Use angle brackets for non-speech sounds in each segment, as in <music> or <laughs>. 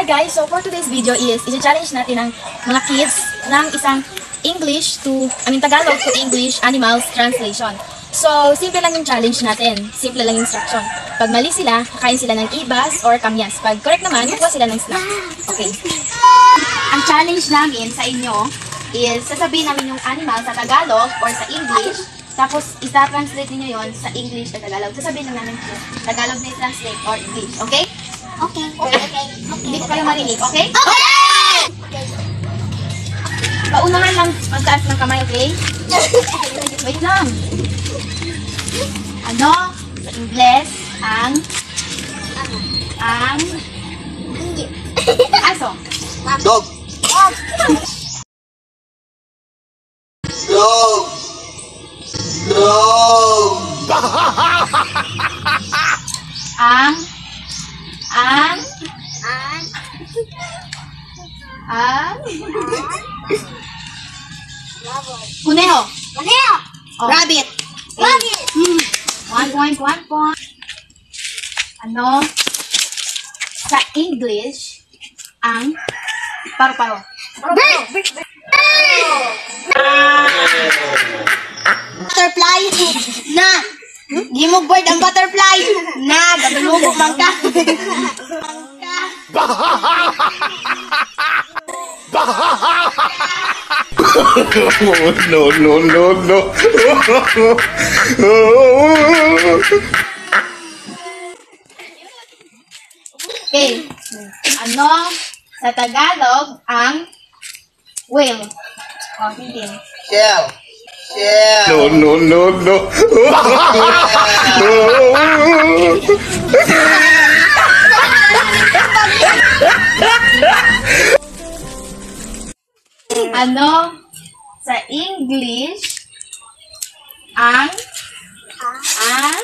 Hi guys! So for today's video is, i-challenge natin ang mga kids ng isang English to, I mean Tagalog to English animals translation. So, simple lang yung challenge natin. Simple lang yung instruction. Pag mali sila, kakain sila ng ibas or kamyas. Pag correct naman, kukuha sila ng snack. Okay. Ang challenge namin sa inyo is sasabihin namin yung animal sa Tagalog or sa English. Tapos, isa-translate niyo yon sa English at Tagalog. Sasabihin lang namin kung Tagalog na i-translate or English. Okay? Okay. Okay. Hindi ko kayo marinig, okay? Okay! Paunahan lang magtaas ng kamay, okay? Wait lang. Ano? Sa Ingles, ang ang aso. Dog. Dog. <laughs> ang Baboy. kuneho. Ano? Oh. Rabbit. Rabbit. One point, one point. Ano? Sa English, ang paru-paro. Bird. Butterfly. Na. Gimog bird ang butterfly. Na. Gabulubog man ka. <laughs> no, no, no, no. Okay. Ano sa Tagalog ang whale? Oh, hindi. Shell. Shell. No, no, no, no. Ano sa English ang ang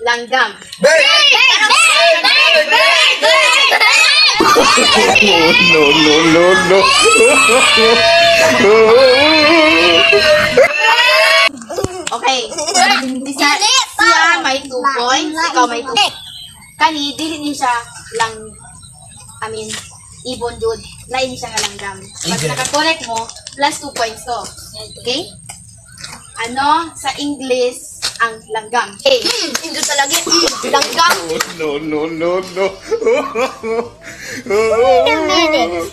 langgam? Bird. No, no, no, no, Okay. Isa, siya may 2 points, ikaw may 2 Kani, dili ni siya lang, I mean, ibon dude. Lain siya nga langgam. Pag nakakorek mo, plus 2 points to. Okay? Ano sa English ang langgam? Okay. Hindi talaga. Langgam. <laughs> no, no, no, no. Wait a minute.